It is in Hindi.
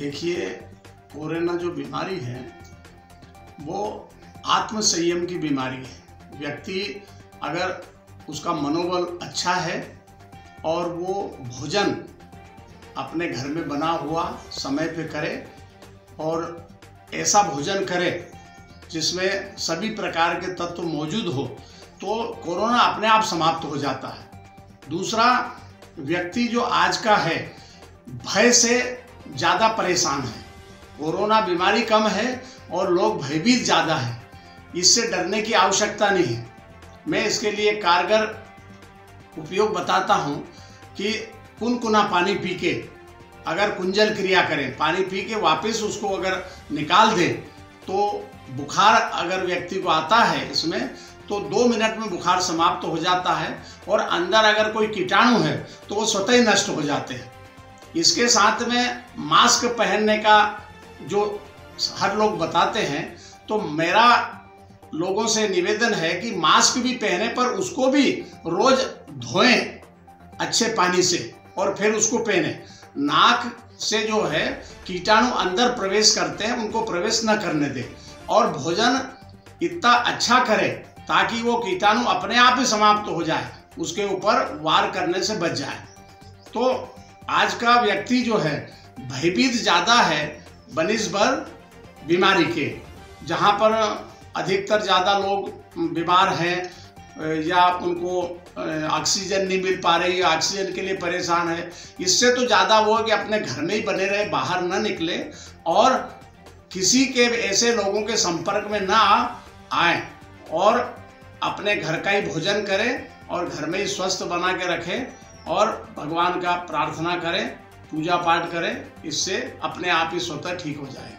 देखिए, कोरोना जो बीमारी है, वो आत्म संयम की बीमारी है। व्यक्ति अगर उसका मनोबल अच्छा है और वो भोजन अपने घर में बना हुआ समय पे करे और ऐसा भोजन करे जिसमें सभी प्रकार के तत्व मौजूद हो तो कोरोना अपने आप समाप्त हो जाता है। दूसरा, व्यक्ति जो आज का है, भय से ज़्यादा परेशान है। कोरोना बीमारी कम है और लोग भयभीत ज़्यादा है। इससे डरने की आवश्यकता नहीं है। मैं इसके लिए कारगर उपयोग बताता हूँ कि कुनकुना पानी पी के अगर कुंजल क्रिया करें, पानी पी के वापस उसको अगर निकाल दें तो बुखार अगर व्यक्ति को आता है इसमें तो दो मिनट में बुखार समाप्त तो हो जाता है और अंदर अगर कोई कीटाणु है तो वो स्वतः ही नष्ट हो जाते हैं। इसके साथ में मास्क पहनने का जो हर लोग बताते हैं तो मेरा लोगों से निवेदन है कि मास्क भी पहने पर उसको भी रोज धोएँ अच्छे पानी से और फिर उसको पहने। नाक से जो है, कीटाणु अंदर प्रवेश करते हैं, उनको प्रवेश न करने दें और भोजन इतना अच्छा करें ताकि वो कीटाणु अपने आप ही समाप्त तो हो जाए, उसके ऊपर वार करने से बच जाए। तो आज का व्यक्ति जो है, भयभीत ज़्यादा है बनिस्बर बीमारी के, जहाँ पर अधिकतर ज़्यादा लोग बीमार हैं, या उनको ऑक्सीजन नहीं मिल पा रही, ऑक्सीजन के लिए परेशान है। इससे तो ज़्यादा वो है कि अपने घर में ही बने रहे, बाहर न निकले और किसी के, ऐसे लोगों के संपर्क में ना आए और अपने घर का ही भोजन करें और घर में ही स्वस्थ बना के रखें। और भगवान का प्रार्थना करें, पूजा पाठ करें, इससे अपने आप ही स्वतः ठीक हो जाए